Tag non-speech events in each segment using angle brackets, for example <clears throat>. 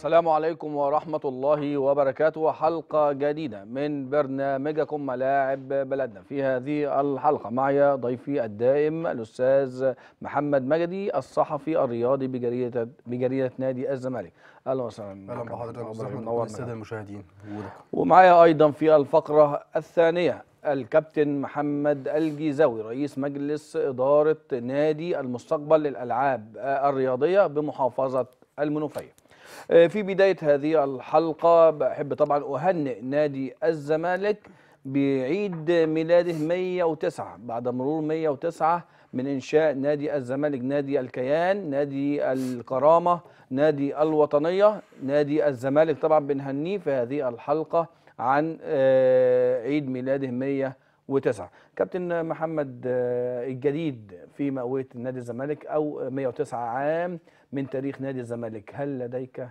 السلام عليكم ورحمة الله وبركاته. حلقة جديدة من برنامجكم ملاعب بلدنا. في هذه الحلقة معي ضيفي الدائم الأستاذ محمد مجدي الصحفي الرياضي بجريدة بجريدة نادي الزمالك. أهلا وسهلا أهلا بحضرتك الساده المشاهدين ومعايا أيضا في الفقرة الثانية الكابتن محمد الجيزاوي رئيس مجلس إدارة نادي المستقبل للألعاب الرياضية بمحافظة المنوفية. آه، في بداية هذه الحلقة بحب طبعا أهنئ نادي الزمالك بعيد ميلاده 109 بعد مرور 109 من إنشاء نادي الزمالك نادي الكيان نادي الكرامة نادي الوطنية نادي الزمالك طبعا بنهنيه في هذه الحلقة عن آه، عيد ميلاده 109 كابتن محمد آه، الجديد في مئويه نادي الزمالك أو 109 عام من تاريخ نادي الزمالك. هل لديك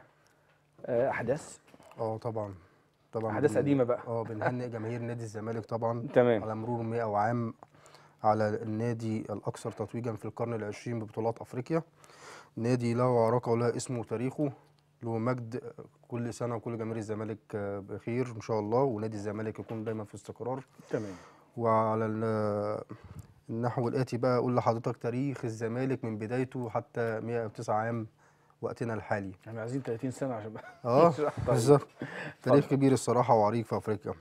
آه، أحداث؟ آه طبعا. طبعا أحداث قديمة بقى. آه بنهنئ جماهير نادي الزمالك طبعا <laughs> تمام. على مرور 100 عام على النادي الأكثر تتويجا في القرن العشرين ببطولات أفريقيا. نادي له عراقه وله اسمه وتاريخه له مجد كل سنة وكل جماهير الزمالك آه، بخير إن شاء الله ونادي الزمالك يكون دايما في استقرار. تمام. وعلى ال- النحو الآتي بقى أقول لحضرتك تاريخ الزمالك من بدايته حتى 109 عام وقتنا الحالي. إحنا عايزين 30 سنة عشان آه <laughs> طيب. بالظبط. تاريخ كبير الصراحة وعريق في أفريقيا.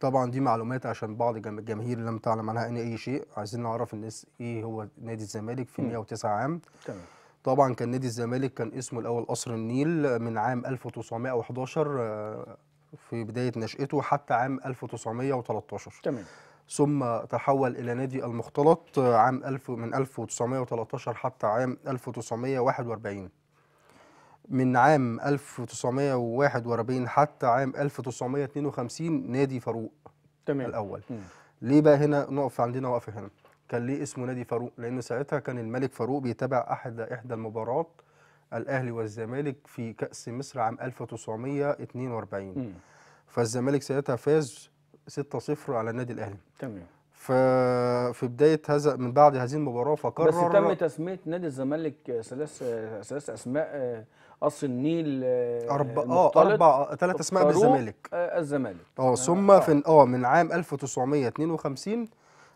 طبعا دي معلومات عشان بعض جم- الجماهير لم تعلم عنها أي شيء. عايزين نعرف الناس إيه هو نادي الزمالك في مم. 109 عام. تمام. طبعا كان نادي الزمالك كان اسمه الأول قصر النيل من عام 1911 آه، في بداية نشأته حتى عام 1913 تمام. ثم تحول إلى نادي المختلط عام 1000 من 1913 حتى عام 1941 من عام 1941 حتى عام 1952 نادي فاروق تمام. الأول. مم. ليه بقى هنا نقف عندنا وقفة هنا؟ كان ليه اسمه نادي فاروق؟ لأن ساعتها كان الملك فاروق بيتابع أحد إحدى المباريات الأهلي والزمالك في كأس مصر عام 1942 مم. فالزمالك ساعتها فاز 6-0 على النادي الأهلي. تمام. ففي بداية هذا من بعد هذه المباراة فقرر بس تم تسمية نادي الزمالك آه، ثلاث آه، ثلاث أسماء آه، قصر النيل آه، أربع آه المختلط، أربع ثلاث فاروق، بالزمالك آه، الزمالك. آه ثم في آه من عام 1952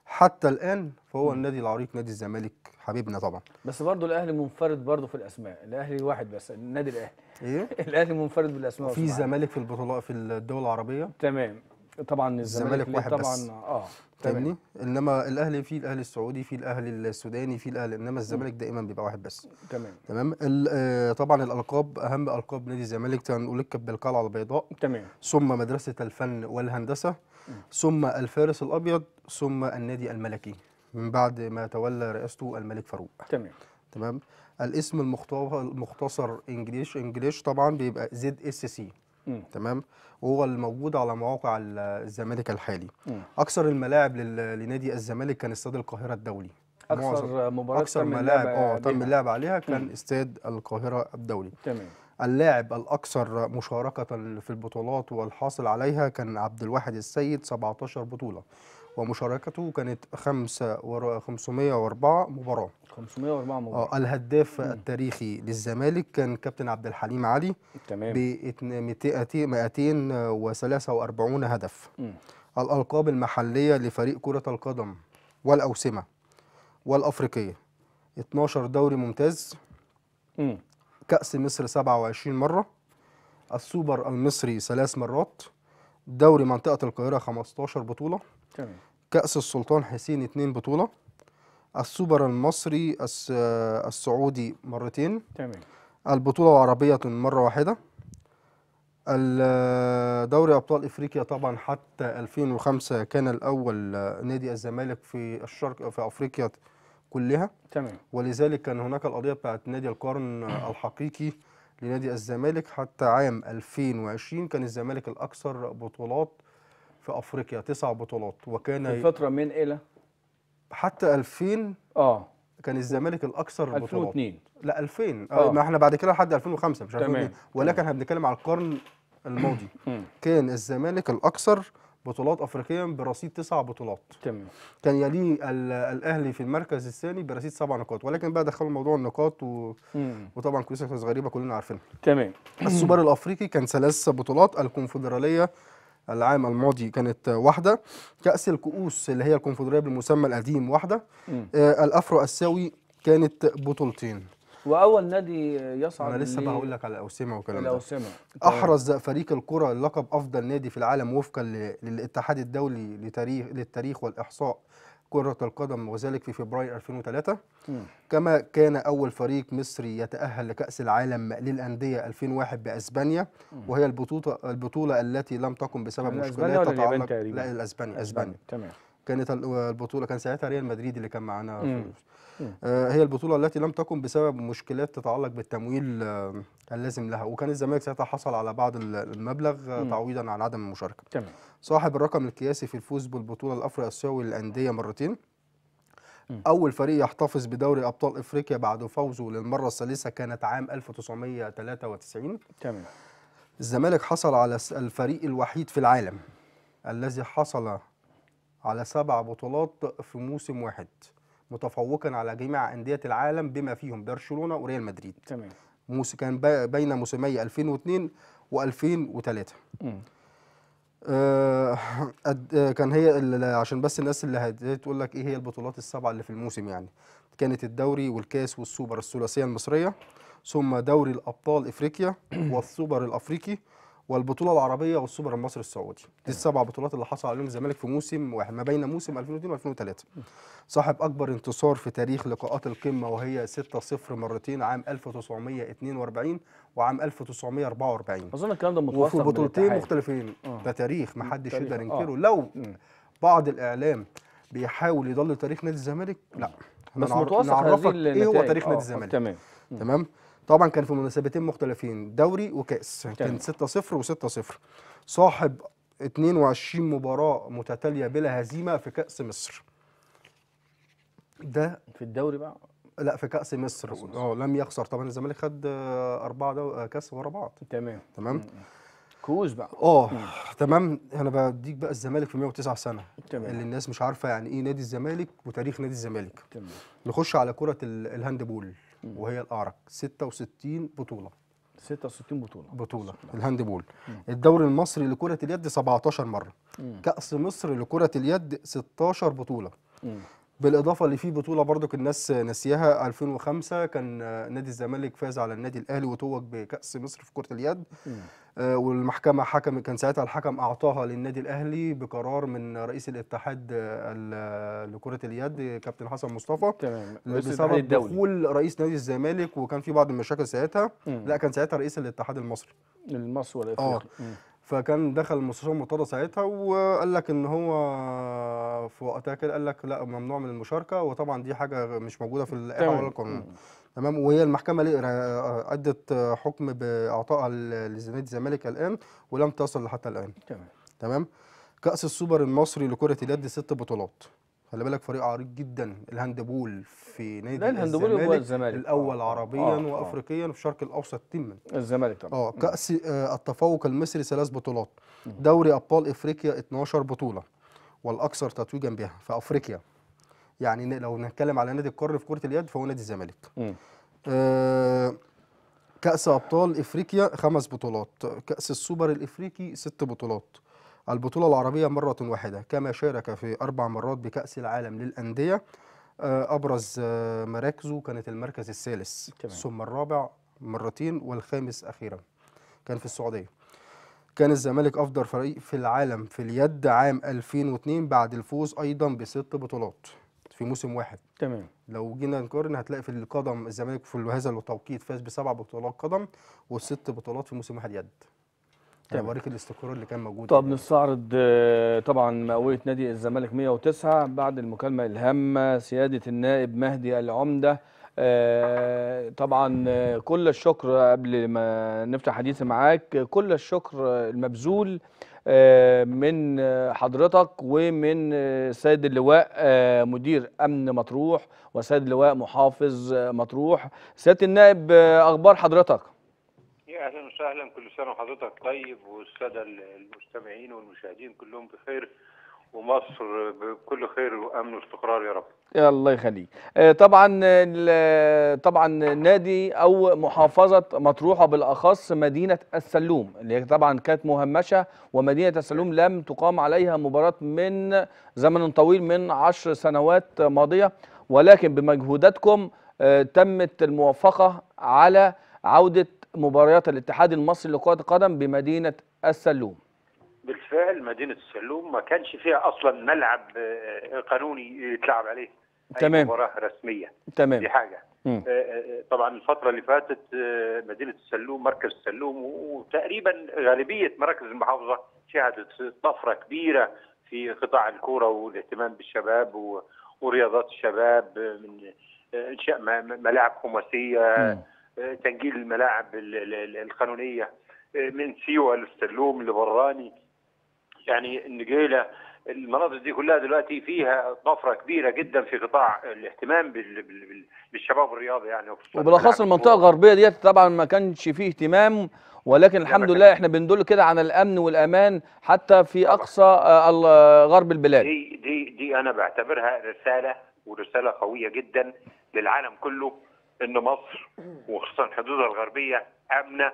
حتى الآن فهو النادي العريق نادي الزمالك حبيبنا طبعا. بس برضه الأهلي منفرد برضه في الأسماء الأهلي واحد بس النادي الأهلي. إيه؟ <laughs> الأهلي منفرد بالأسماء في والصناعات. زمالك في البطولات في الدول العربية؟ تمام. طبعا الزمالك واحد طبعا بس. آه فاهمني؟ إنما الأهلي في الأهلي السعودي في الأهلي السوداني في الأهلي إنما الزمالك دائما بيبقى واحد بس. تمام. تمام؟ آه، طبعا الألقاب أهم ألقاب نادي الزمالك تلقب بالقلعة البيضاء. تمام. ثم مدرسة الفن والهندسة. ثم الفارس الأبيض. ثم النادي الملكي. من بعد ما تولى رئاسته الملك فاروق. تمام. تمام؟ الاسم المخت- المختصر English English طبعا بيبقى ZSC. تمام؟ وهو الموجود على مواقع ال- الزمالك الحالي. مم. أكثر الملاعب لنادي الزمالك كان استاد القاهرة الدولي. أكثر مباراة أكثر ملاعب آه تم. اللعب عليها كان استاد القاهرة الدولي. تمام. اللاعب الأكثر مشاركة في البطولات والحاصل عليها كان عبد الواحد السيد 17 بطولة. ومشاركته كانت خمسة ور- 504 مباراة. 504 مباراه آه الهداف التاريخي للزمالك كان كابتن عبد الحليم علي تمام. ب 243 هدف. مم. الألقاب المحلية لفريق كرة القدم والأوسمة والأفريقية. 12 دوري ممتاز. مم. كأس مصر 27 مرة. السوبر المصري ثلاث مرات. دوري منطقة القاهرة 15 بطولة. تمام. كأس السلطان حسين 2 بطولة. السوبر المصري الس- السعودي مرتين. تمام. البطولة العربية مرة واحدة. دوري أبطال إفريقيا طبعا حتى 2005 كان الأول نادي الزمالك في الشرق في أفريقيا كلها. تمام. ولذلك كان هناك القضية بتاعت نادي القرن الحقيقي لنادي الزمالك حتى عام 2020 كان الزمالك الأكثر بطولات في أفريقيا تسع بطولات. في وكان الفترة من إلى؟ حتى 2000 آه. كان الزمالك الأكثر بطولات. 2002 لا 2000 آه. آه. ما إحنا بعد كده لحد 2005 مش تمام، 2002 ولكن إحنا بنتكلم على القرن الماضي. كان الزمالك الأكثر بطولات افريقيا برصيد تسع بطولات. تمام. كان يليه ال- الأهلي في المركز الثاني برصيد سبع نقاط. ولكن بقى دخلوا موضوع النقاط و... مم. وطبعا قصص غريبة كلنا عارفينها. تمام. السوبر الأفريقي كان ثلاث بطولات الكونفدرالية العام الماضي كانت واحدة. كأس الكؤوس اللي هي الكونفدرالية بالمسمى القديم واحدة. آه، الأفرو اسيوي كانت بطولتين. وأول نادي يصعد أنا لسه بقى هقول لك على الاوسمه والكلام ده. الأوسمة أحرز فريق الكرة لقب أفضل نادي في العالم وفقا للاتحاد الدولي لتاريخ للتاريخ والإحصاء. كرة القدم وذلك في فبراير 2003 مم. كما كان أول فريق مصري يتأهل لكأس العالم للأندية 2001 بأسبانيا. وهي البطولة البطولة التي لم تقم بسبب الأسبانيا مشكلات تتعلق؟ لا الاسبانيا إسبانيا. تمام. كانت ال- البطوله كان ساعتها ريال مدريد اللي كان معانا. مم. آه، هي البطولة التي لم تقم بسبب مشكلات تتعلق بالتمويل آه، اللازم لها وكان الزمالك ساعتها حصل على بعض ال- المبلغ آه،. تعويضا عن عدم المشاركة تمام صاحب الرقم القياسي في الفوز بالبطولة الافرو اسيوي للأندية مرتين. أول فريق يحتفظ بدوري أبطال إفريقيا بعد فوزه للمرة الثالثة كانت عام 1993 تمام الزمالك حصل على الفريق الوحيد في العالم الذي حصل على سبع بطولات في موسم واحد متفوقا على جميع أندية العالم بما فيهم برشلونة وريال مدريد. تمام. موس كان بي- بين موسمي 2002 و2003 مم. آه آه، كان هي عشان بس الناس اللي هت- تقول لك إيه هي البطولات السبعة اللي في الموسم يعني. كانت الدوري والكاس والسوبر الثلاثية المصرية ثم دوري الأبطال إفريقيا <coughs> والسوبر الأفريقي والبطولة العربية والسوبر المصري السعودي دي السبع بطولات اللي حصل عليهم الزمالك في موسم واحد ما بين موسم 2002 و2003 صاحب أكبر انتصار في تاريخ لقاءات القمة وهي 6-0 مرتين عام 1942 وعام 1944 أظن الكلام ده وفي متوثق بطولتين. مختلفين آه. ده تاريخ محدش تاريخ، يقدر آه. ينكره لو مم. بعض الإعلام بيحاول يضل تاريخ نادي الزمالك لا بس نعر- متوثق نعرفك هذه إيه هو. تاريخ نادي آه، الزمالك تمام تمام طبعا كان في مناسبتين مختلفين دوري وكأس. كان 6-0 و6-0 صاحب 22 مباراة متتالية بلا هزيمة في كأس مصر. ده في الدوري بقى؟ لا في كأس مصر. آه لم يخسر. طبعا الزمالك خد آه، أربعة دو... آه، كأس ورا بعض. تمام. تمام؟ كؤوس بقى. آه تمام. أنا بديك بقى الزمالك في 109 سنة. تمام. اللي الناس مش عارفة يعني إيه نادي الزمالك وتاريخ نادي الزمالك. تمام. نخش على كرة ال- ال handball. وهي الأعرق. 66 بطولة. 66 بطولة. بطولة. ال handball. الدوري المصري لكرة اليد 17 مرة. مم. كأس مصر لكرة اليد 16 بطولة. مم. بالإضافة اللي في بطولة برضك الناس ناسياها 2005 كان آه، نادي الزمالك فاز على النادي الأهلي وتوج بكأس مصر في كرة اليد. آه، والمحكمة حكم كان ساعتها الحكم أعطاها للنادي الأهلي بقرار من رئيس الاتحاد آه، ال- لكرة اليد كابتن حسن مصطفى. تمام. بسبب دخول رئيس نادي الزمالك وكان في بعض المشاكل ساعتها مم. لا كان ساعتها رئيس الاتحاد المصري. المصري والإفريقي. مم. فكان دخل المستشار مرتضى ساعتها وقال لك إن هو في وقتها كده قال لك لأ ممنوع من المشاركة وطبعا دي حاجة مش موجودة في اللائحه. ولا القانون. تمام؟ وهي المحكمة ليه- أدت حكم باعطائها ل- لنادي الزمالك الآن ولم تصل لحتى الآن. تمام. تمام؟ كأس السوبر المصري لكرة اليد ست بطولات. خلي بالك فريق عريق جدا. ال handball في نادي لا، ال handball هو الزمالك. الأول آه، آه، عربيا آه، آه. وافريقيا وفي الشرق الأوسط تما. الزمالك طبعا. آه كأس آه، التفوق المصري ثلاث بطولات. دوري أبطال إفريقيا 12 بطولة والأكثر تتويجا بها في أفريقيا. يعني لو نتكلم على نادي القرن في كرة اليد فهو نادي الزمالك. آه، كأس أبطال إفريقيا خمس بطولات. كأس السوبر الإفريقي ست بطولات. البطولة العربية مرة واحدة كما شارك في أربع مرات بكأس العالم للأندية آه، أبرز آه، مراكزه كانت المركز الثالث. ثم الرابع مرتين والخامس أخيرا كان في السعودية. كان الزمالك أفضل فريق في العالم في اليد عام 2002 بعد الفوز أيضا بست بطولات في موسم واحد. تمام. لو جينا نقارن هتلاقي في القدم الزمالك في هذا التوقيت فاز بسبع بطولات قدم والست بطولات في موسم واحد يد. أنا تمام. بوريك الاستقرار اللي كان موجود طب يعني. نستعرض آه، طبعا مئوية نادي الزمالك 109 بعد المكالمة الهامة سيادة النائب مهدي العمدة آه، طبعا آه، كل الشكر قبل ما نفتح حديثي معاك كل الشكر المبذول من حضرتك ومن سيد اللواء مدير أمن مطروح وسيد اللواء محافظ مطروح سيادة النائب أخبار حضرتك أهلا وسهلا. كل سنة وحضرتك طيب والسادة المستمعين والمشاهدين كلهم بخير ومصر بكل خير وأمن واستقرار يا رب. يا الله يخليك. آه، طبعا طبعا نادي أو محافظة مطروحة بالأخص مدينة السلوم اللي طبعا كانت مهمشة ومدينة السلوم لم تقام عليها مباراة من زمن طويل من عشر سنوات ماضية. ولكن بمجهوداتكم آه، تمت الموافقة على عودة مباريات الاتحاد المصري لكرة القدم بمدينة السلوم بالفعل مدينة السلوم ما كانش فيها أصلا ملعب آه، قانوني يتلعب عليه تمام. مباراة رسمية دي تمام حاجة مم. آه، آه، طبعا الفترة اللي فاتت مدينة السلوم مركز السلوم وتقريبا غالبية مراكز المحافظة شهدت طفرة كبيرة في قطاع الكورة والاهتمام بالشباب ورياضات الشباب من م- ملاعب خماسية مم. تنجيل الملاعب ال- ال- ال- القانونية آه، من سيوة للسلوم لبراني يعني النجيله المناطق دي كلها دلوقتي فيها طفرة كبيرة جدا في قطاع الاهتمام بال- بال- بال- بالشباب الرياضي يعني وبالأخص المنطقة. الغربية ديت طبعا ما كانش فيه اهتمام ولكن الحمد. لله إحنا بندل كده عن الأمن والأمان حتى في. أقصى آه، غرب البلاد دي دي دي أنا بعتبرها رسالة ورسالة قوية جدا للعالم كله ان مصر وخصوصا حدودها الغربية آمنة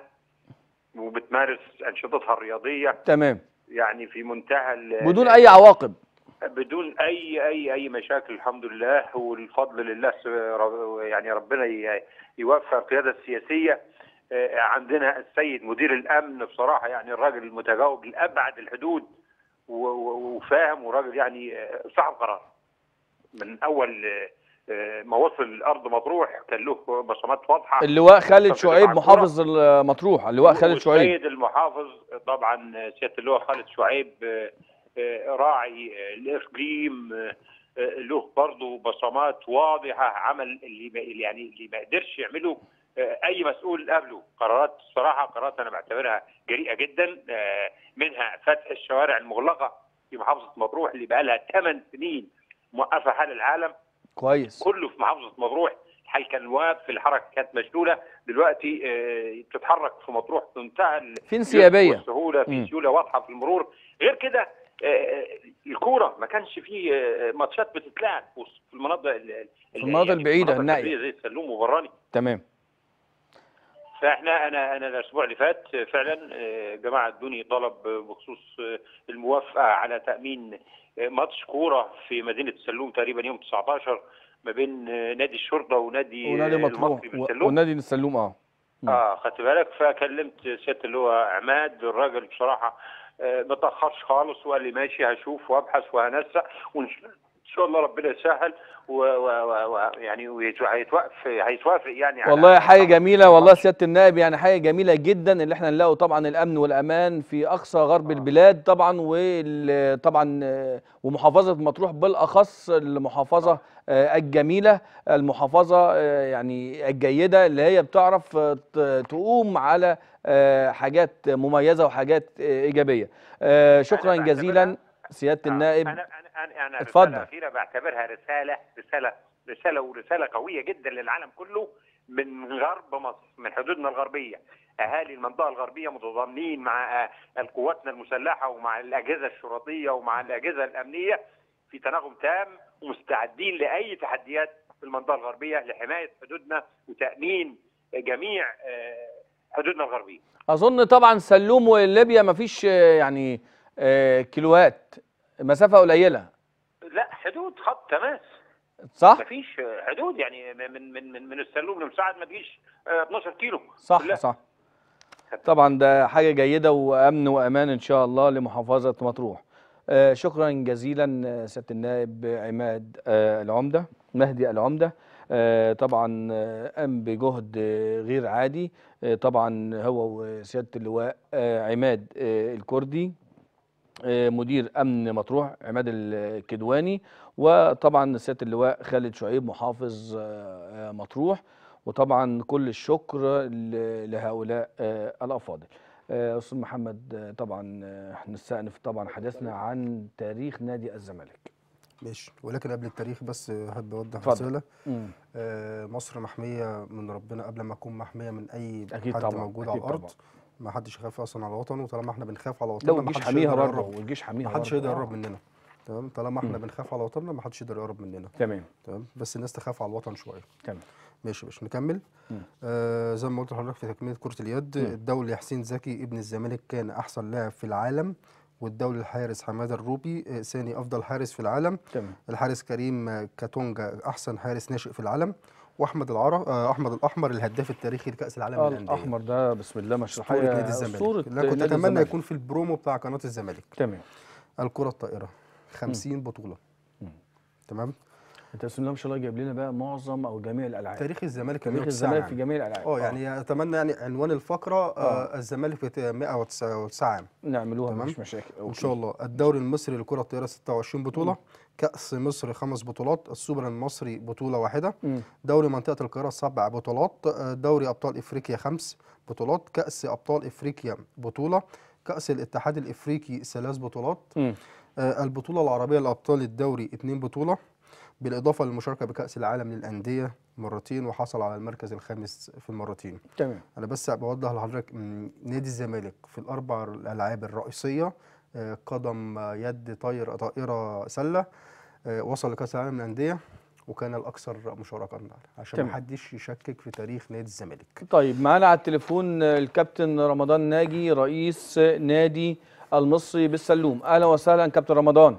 وبتمارس أنشطتها الرياضية. تمام. يعني في منتهى ال- بدون أي عواقب. بدون أي أي أي مشاكل الحمد لله والفضل لله يعني ربنا يوفق القيادة السياسية. آه، عندنا السيد مدير الأمن بصراحة يعني الراجل المتجاوب لأبعد الحدود وفاهم وراجل يعني آه، صاحب قرار. من أول آه، ما وصل ارض مطروح كان له بصمات واضحة. اللواء خالد شعيب محافظ المطروح اللواء خالد شعيب. والسيد المحافظ طبعا سيادة اللواء خالد شعيب آه، آه، راعي آه، الإقليم آه، آه، له برضه بصمات واضحة عمل اللي يعني اللي ما قدرش يعمله آه، أي مسؤول قبله. قرارات الصراحة قرارات أنا بعتبرها جريئة جدا آه، منها فتح الشوارع المغلقة في محافظة مطروح اللي بقى لها 8 سنين موقفة حال العالم. كويس. كله في محافظة مطروح. الحال كان واقف الحركة كانت مشلولة. دلوقتي آه، بتتحرك في مطروح بمنتهى في انسيابية. والسهولة مم. في سيوله واضحة في المرور. غير كده آه، الكورة ما كانش فيه آه، ماتشات بتتلعب. في المناطق ال- في المناطق النائية. الغربية زي السلوم وبراني. تمام. فاحنا أنا أنا الأسبوع اللي فات فعلا آه، جماعة ادوني طلب بخصوص آه، الموافقة على تأمين آه، ماتش كورة في مدينة السلوم تقريبا يوم 19 ما بين نادي الشرطة ونادي ونادي مطروح. ونادي السلوم آه. آه خدت بالك؟ فكلمت سياده اللي هو عماد الراجل بصراحة ما تأخرش خالص وقال لي ماشي هشوف وأبحث وهنسق وإن شاء الله ربنا يسهل. و- و- و- و- يعني ويت- هيتوقف هيتوافق يعني والله حاجة جميلة والله سيادة النائب يعني حاجة جميلة جدا اللي إحنا نلاقوا طبعا الأمن والأمان في أقصى غرب البلاد طبعا وطبعا ومحافظة مطروح بالأخص المحافظة آه، الجميلة المحافظة آه، يعني الجيدة اللي هي بتعرف آه، تقوم على آه، حاجات مميزة وحاجات آه، إيجابية. آه، شكرا جزيلا سيادة آه، النائب. أنا أنا اتفضل. رساله أخيرة بعتبرها رسالة رسالة رسالة ورسالة قوية جدا للعالم كله من غرب مصر من حدودنا الغربية. أهالي المنطقة الغربية متضامنين مع آه، قواتنا المسلحة ومع الأجهزة الشرطية ومع الأجهزة الأمنية في تناغم تام ومستعدين لأي تحديات في المنطقة الغربية لحماية حدودنا وتأمين جميع آه، حدودنا الغربية. أظن طبعا سلوم وليبيا مفيش آه، يعني كيلوات مسافه قليلة. لا حدود خط تماس صح؟ مفيش حدود يعني من من من من السلوم لمساعد ما تجيش آه، 12 كيلو. صح كلها. صح. طبعا ده حاجة جيدة وأمن وأمان إن شاء الله لمحافظة مطروح. آه، شكرا جزيلا آه، سياده النائب عماد آه، العمدة مهدي العمدة. آه، طبعا آه، قام بجهد آه، غير عادي. آه، طبعا هو وسيادة اللواء آه، عماد آه، الكردي. آه، مدير أمن مطروح عماد الكدواني وطبعا سياده اللواء خالد شعيب محافظ آه، آه، مطروح وطبعا كل الشكر لهؤلاء آه، الأفاضل أستاذ محمد طبعا نستأنف طبعا حديثنا عن تاريخ نادي الزمالك ماشي ولكن قبل التاريخ بس أحب أوضح. رسالة. آه، مصر محمية من ربنا قبل ما تكون محمية من أي أكيد حد طبعاً، موجود أكيد على الأرض طبعا. ما حدش يخاف أصلا على وطنه طالما إحنا بنخاف على وطننا ما حدش حاميها يقرب. والجيش حاميها ما حدش. يقدر آه. يقرب مننا. تمام؟ طالما إحنا بنخاف على وطننا ما حدش يقدر يقرب مننا. تمام. تمام؟ بس الناس تخاف على الوطن شوية. تمام. ماشي باش نكمل. آه زي ما قلت لحضرتك في تكملة كرة اليد. الدولي حسين زكي ابن الزمالك كان أحسن لاعب في العالم. والدولي الحارس حمادة الروبي آه، ثاني أفضل حارس في العالم. تمام. الحارس كريم آه، كاتونجا أحسن حارس ناشئ في العالم. وأحمد العرب آه أحمد الأحمر الهداف التاريخي لكأس العالم آه، للأندية. الأحمر ده بسم الله ما شاء الله. نادي الزمالك. لا كنت أتمنى. يكون في البرومو بتاع قناة الزمالك. تمام. الكرة الطائرة 50 بطولة. تمام؟ انت بسم الله ما شاء الله جايب لنا بقى معظم أو جميع الألعاب. تاريخ الزمالك تاريخ 109 الزمالك عام. في جميع الألعاب. آه يعني اتمنى يعني عنوان الفقرة آه. الزمالك في 109 عام. نعملوها تمام. مفيش مشاكل. إن okay. شاء الله. الدوري المصري لكرة الطائره 26 بطولة. كأس مصر خمس بطولات. السوبر المصري بطولة واحدة. مم. دوري منطقة القاهرة سبع بطولات. آه، دوري أبطال إفريقيا خمس بطولات. كأس أبطال إفريقيا بطولة. كأس الاتحاد الإفريقي ثلاث بطولات. آه، البطولة العربية لأبطال الدوري اتنين بطولة. بالإضافة للمشاركة بكأس العالم للأندية مرتين وحصل على المركز الخامس في المرتين. تمام. أنا بس بوضح لحضرتك نادي الزمالك في الأربع الألعاب الرئيسية آه، قدم يد طاير طائرة سلة آه، وصل لكأس العالم للأندية وكان الأكثر مشاركة عشان. ما حدش يشكك في تاريخ نادي الزمالك. طيب معانا على التليفون الكابتن رمضان ناجي رئيس نادي المصري بالسلوم. أهلا وسهلا كابتن رمضان.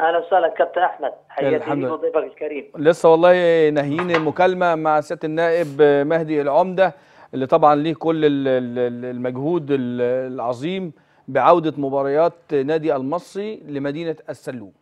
أهلا وسهلا كابتن أحمد. حياتي ليك. وضيفك الكريم. لسه والله ناهيين مكالمه مع سيادة النائب مهدي العمدة اللي طبعا ليه كل ال- ال- المجهود ال- العظيم بعودة مباريات نادي المصري لمدينة السلوم.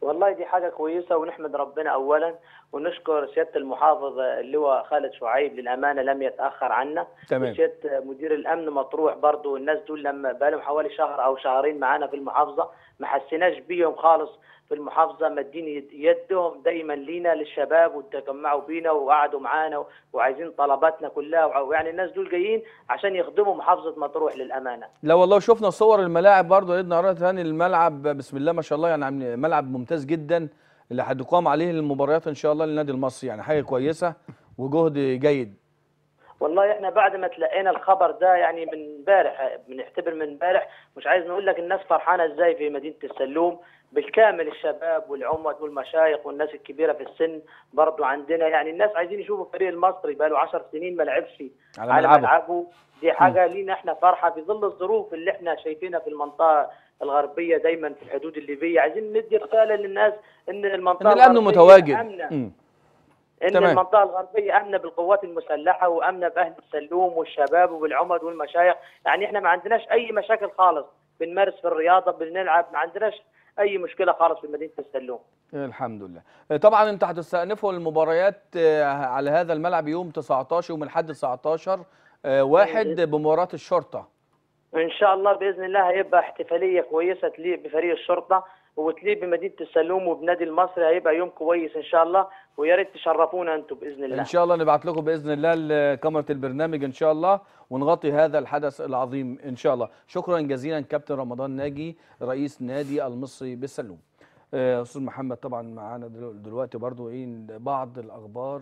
والله دي حاجة كويسة ونحمد ربنا اولا ونشكر سيادة المحافظ اللي هو خالد شعيب للأمانة لم يتأخر عنا. تمام. وسيادة مدير الأمن مطروح برضو الناس دول لما بقالهم حوالي شهر أو شهرين معانا في المحافظة ما حسيناش بيهم خالص. في المحافظة مادين يد- يدهم دايما لينا للشباب وتجمعوا بينا وقعدوا معانا وعايزين طلباتنا كلها يعني الناس دول جايين عشان يخدموا محافظة مطروح للأمانة. لا والله شفنا صور الملاعب برضه عيدنا مرة تاني الملعب بسم الله ما شاء الله يعني ملعب ممتاز جدا اللي هتقام عليه المباريات إن شاء الله للنادي المصري يعني حاجة كويسة وجهد جيد. والله إحنا بعد ما تلقينا الخبر ده يعني من امبارح بنعتبر من امبارح مش عايز نقول لك الناس فرحانة إزاي في مدينة السلوم. بالكامل الشباب والعمد والمشايخ والناس الكبيرة في السن برضو عندنا. يعني الناس عايزين يشوفوا الفريق المصري بقى له 10 سنين ما لعبش على على ملعبه. دي حاجة لينا إحنا فرحة في ظل الظروف اللي إحنا شايفينها في المنطقة الغربية دايما في الحدود الليبية. عايزين ندي رسالة للناس إن المنطقة إن الأمن متواجد. آمنة. إن تمام. المنطقة الغربية آمنة بالقوات المسلحة وآمنة بأهل السلوم والشباب وبالعمد والمشايخ. يعني إحنا ما عندناش أي مشاكل خالص بنمارس في الرياضة بنلعب ما عندناش أي مشكلة خالص في مدينة السلوم. الحمد لله. طبعا انت هتستأنفوا المباريات آه، على هذا الملعب يوم 19 يوم الأحد 19 آه، واحد بمباراة الشرطة. إن شاء الله بإذن الله هيبقى احتفالية كويسة تليق بفريق الشرطة. وتليق بمدينة السلوم وبنادي المصري هيبقى يوم كويس إن شاء الله ويا ريت تشرفونا أنتم بإذن الله. إن شاء الله نبعت لكم بإذن الله لكاميرا البرنامج إن شاء الله ونغطي هذا الحدث العظيم إن شاء الله. شكرا جزيلا كابتن رمضان ناجي رئيس نادي المصري بالسلوم. آه، أستاذ محمد طبعا معانا دلو- دلوقتي برضو إيه بعض الأخبار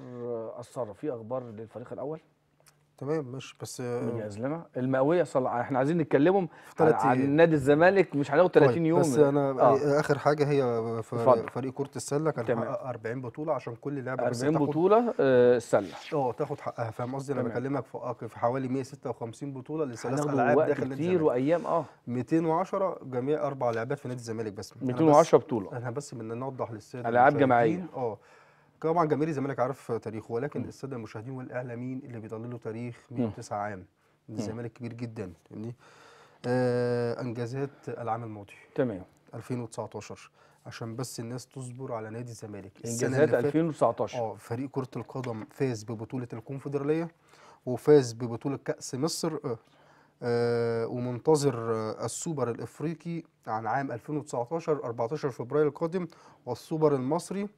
الساره في أخبار للفريق الأول؟ تمام مش بس آه، مجهز لنا المئويه صلى إحنا عايزين نتكلموا عن, عن. نادي الزمالك مش هناخد 30 طيب، يوم بس أنا آه. آه. آخر حاجة هي. فريق, فريق كرة السلة كان تمام. حقق 40 بطولة عشان كل لعبة بس 40 تاخد- بطولة آه، السلة آه تاخد حقها فاهم قصدي أنا. بكلمك في آه، حوالي 156 بطولة لثلاث ألعاب داخل كتير وأيام آه 210 جميع أربع لعبات في نادي الزمالك بس أنا بس- 210 بطولة إحنا بس بدنا نوضح للسادة المشاهدين- جماعية. آه طبعا جماهير الزمالك عارف تاريخه ولكن الساده المشاهدين والإعلاميين اللي بيضللوا تاريخ 109 عام. الزمالك كبير جدا فاهمني؟ آه أنجازات العام الماضي. تمام. 2019 عشان بس الناس تصبر على نادي الزمالك. انجازات اللي فاتت- 2019 آه فريق كرة القدم فاز ببطولة الكونفدرالية وفاز ببطولة كأس مصر آه، آه ومنتظر آه السوبر الإفريقي عن عام 2019 14 فبراير القادم والسوبر المصري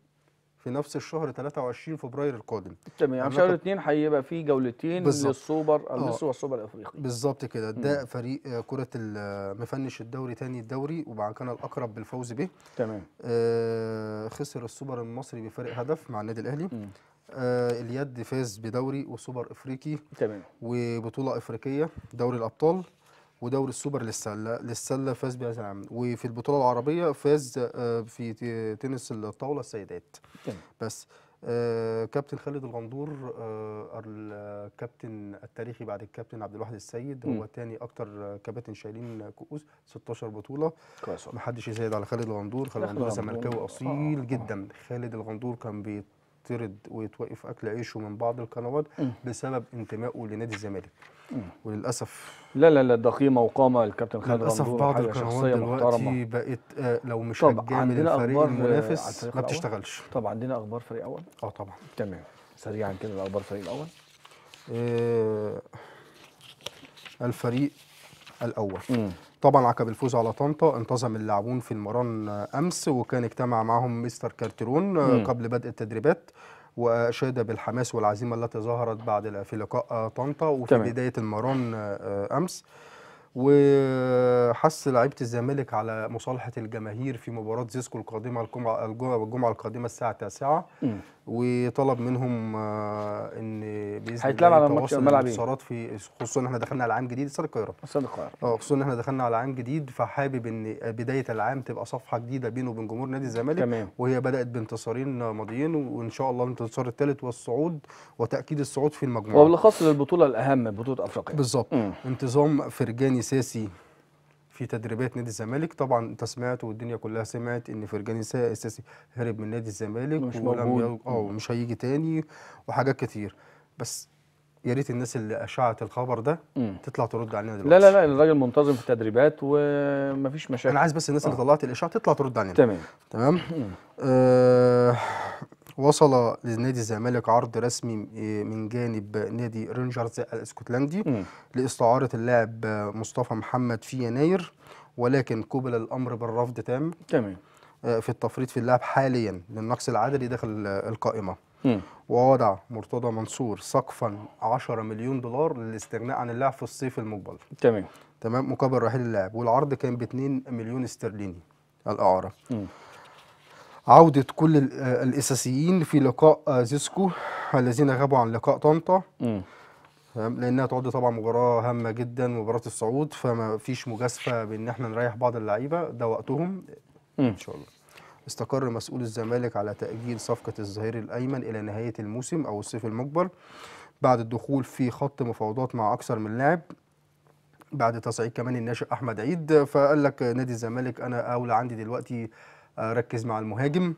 في نفس الشهر 23 فبراير القادم. تمام يعني شهر كنت- اتنين هيبقى فيه جولتين بالظبط. للسوبر آه. المصري والسوبر الأفريقي. بالظبط كده. ده فريق آه، كرة ال- مفنش الدوري تاني الدوري وبعد كده الأقرب بالفوز به. تمام. آه، خسر السوبر المصري بفارق هدف مع النادي الأهلي. آه، اليد فاز بدوري وسوبر إفريقي. تمام. وبطولة إفريقية دوري الأبطال. ودوري السوبر للسلة للسلة فاز بهذا العام وفي البطولة العربية فاز آه، في تنس الطاولة السيدات تمام. بس آه، كابتن خالد الغندور آه، الكابتن التاريخي بعد الكابتن عبد الواحد السيد. هو تاني أكتر كباتن شايلين كؤوس 16 بطولة كويس. محدش يزايد على خالد الغندور خالد الغندور. زملكاوي أصيل آه. جدا خالد الغندور كان بيطرد ويتوقف أكل عيشه من بعض القنوات. بسبب انتمائه لنادي الزمالك. وللأسف. لا لا لا ده قيمه وقامة. الكابتن خالد للأسف بعض القنوات. دلوقتي بقت آه، لو مش هتجامل الفريق المنافس ما؟ بتشتغلش. طب عندنا أخبار فريق أول؟ آه طبعا. تمام. سريعا كده الأخبار فريق الأول. آه، الفريق الأول. مم. طبعا عقب الفوز على طنطا انتظم اللاعبون في المران أمس وكان اجتمع معهم مستر كارترون آه، مم. قبل بدء التدريبات. وأشاد بالحماس والعزيمة التي ظهرت بعد في لقاء طنطا وفي تمام. بداية المران آه، أمس وحث لعيبة الزمالك على مصالحة الجماهير في مباراة زيسكو القادمة الجمعه الجمعه الجمعة القادمة الساعة 9 مم. وطلب منهم آه، إن بإذن هيتلعب على ماتش يتواصل ملعب إيه؟ في خصوصا إن إحنا دخلنا على عام جديد استاد القاهرة. استاد القاهرة. آه خصوصا إن إحنا دخلنا على عام جديد فحابب إن بداية العام تبقى صفحة جديدة بينه وبين جمهور نادي الزمالك. تمام. وهي بدأت بانتصارين ماضيين وإن شاء الله الانتصار الثالث والصعود وتأكيد الصعود في المجموعة. وبالأخص للبطولة الأهم بطولة أفريقيا. بالظبط. انتظام فرجاني ساسي. في تدريبات نادي الزمالك. طبعا أنت سمعت والدنيا كلها سمعت إن فرجاني ساسي هرب من نادي الزمالك مش ولم آه ومش هيجي تاني وحاجات كتير. بس يا ريت الناس اللي اشاعت الخبر ده مم. تطلع ترد علينا دلوقتي. لا لا لا الراجل منتظم في التدريبات ومفيش مشاكل. أنا عايز بس الناس اللي طلعت الإشاعة تطلع ترد علينا. تمام. تمام؟ آه وصل لنادي الزمالك عرض رسمي من جانب نادي رينجرز الاسكتلندي مم. لاستعارة اللاعب مصطفى محمد في يناير ولكن قبل الأمر بالرفض تام تمام آه، في التفريط في اللاعب حاليا للنقص العددي داخل آه، القائمة مم. ووضع مرتضى منصور سقفا 10 مليون دولار للاستغناء عن اللاعب في الصيف المقبل تمام تمام مقابل رحيل اللاعب والعرض كان ب 2 مليون استرليني الإعارة مم. عودة كل آه، الأساسيين في لقاء آه، زيسكو الذين غابوا عن لقاء طنطا. لأنها تعد طبعا مباراة هامة جدا مباراة الصعود فما فيش مجازفة بإن إحنا نريح بعض اللعيبة. ده وقتهم. مم. إن شاء الله. استقر مسؤول الزمالك على تأجيل صفقة الظهير الأيمن إلى نهاية الموسم أو الصيف المقبل بعد الدخول في خط مفاوضات مع أكثر من لاعب. بعد تصعيد كمان الناشئ أحمد عيد فقال لك نادي الزمالك أنا أولى عندي دلوقتي أركز مع المهاجم.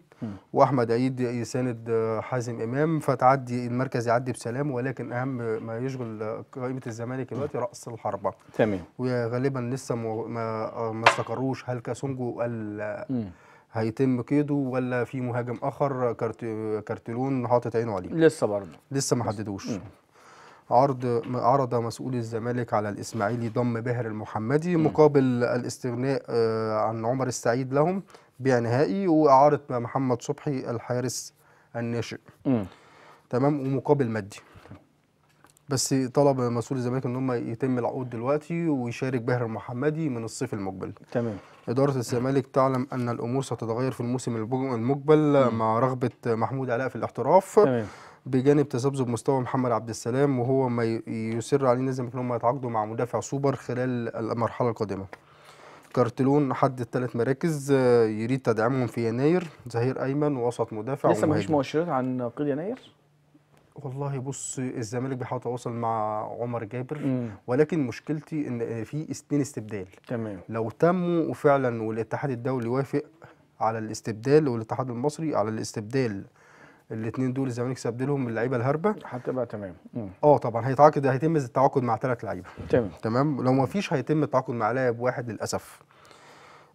وأحمد عيد يساند آه، حازم إمام. فتعدي المركز يعدي بسلام ولكن أهم ما يشغل قائمة الزمالك دلوقتي رأس الحربة. تمام. وغالبا لسه ما آه، ما استقروش هل كاسونجو. هيتم قيده ولا في مهاجم آخر كارت كارتلون حاطط عينه عليه. لسه برضه. لسه ما حددوش. عرض عرض مسؤول الزمالك على الإسماعيلي ضم باهر المحمدي مقابل الاستغناء آه، عن عمر السعيد لهم. بيع نهائي وإعارة محمد صبحي الحارس الناشئ. تمام؟ ومقابل مادي. بس طلب مسؤول الزمالك إن هم يتم العقود دلوقتي ويشارك باهر المحمدي من الصيف المقبل. تمام. إدارة الزمالك تعلم أن الأمور ستتغير في الموسم المقبل مع رغبة محمود علاء في الاحتراف. تمام. بجانب تذبذب مستوى محمد عبد السلام وهو ما يصر عليه نادي الزمالك إن هم يتعاقدوا مع مدافع سوبر خلال المرحلة القادمة. كارتلون حدد ثلاث مراكز آه، يريد تدعيمهم في يناير ظهير أيمن ووسط مدافع لسه مفيش. مؤشرات عن قيد يناير والله بص الزمالك بيحاول يتواصل مع عمر جابر مم. ولكن مشكلتي إن في اثنين استبدال تمام لو تموا وفعلا والاتحاد الدولي وافق على الاستبدال والاتحاد المصري على الاستبدال الاثنين دول الزمالك استبدلهم من اللعيبة الهربة. هتبقى تمام. آه طبعا هيتعاقد هيتم التعاقد مع ثلاث لعيبة. تمام. تمام؟ لو ما فيش هيتم التعاقد مع لاعب واحد للأسف.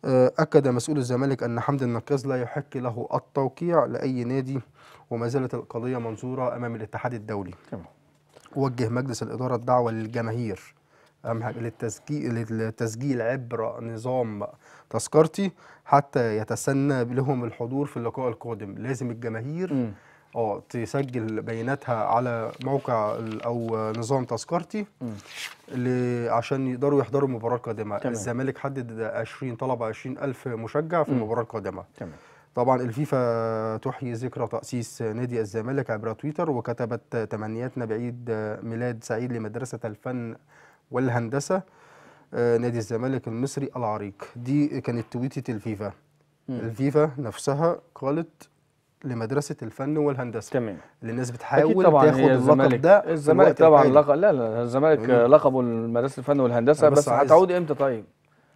آه، أكد مسؤول الزمالك أن حمد النقاز لا يحق له التوقيع لأي نادي وما زالت القضية منظورة أمام الاتحاد الدولي. تمام. وجه مجلس الإدارة الدعوة للجماهير. أهم حاجة للتسجيل للتسجيل عبر نظام تذكرتي حتى يتسنى لهم الحضور في اللقاء القادم. لازم الجماهير مم. آه تسجل بياناتها على موقع أو نظام تذكرتي عشان يقدروا يحضروا المباراه القادمه. الزمالك حدد 20 طلب 20 ألف مشجع في. المباراه القادمه تمام طبعا الفيفا تحيي ذكرى تأسيس نادي الزمالك عبر تويتر وكتبت تمنياتنا بعيد ميلاد سعيد لمدرسة الفن والهندسة آه، نادي الزمالك المصري العريق دي كانت تويتة الفيفا. الفيفا نفسها قالت لمدرسة الفن والهندسة تمام اللي الناس بتحاول طبعا تاخد اللقب ده الزمالك طبعا. لقب لا لا الزمالك. لقبه المدرسة الفن والهندسة بس بس هتعود إمتى طيب؟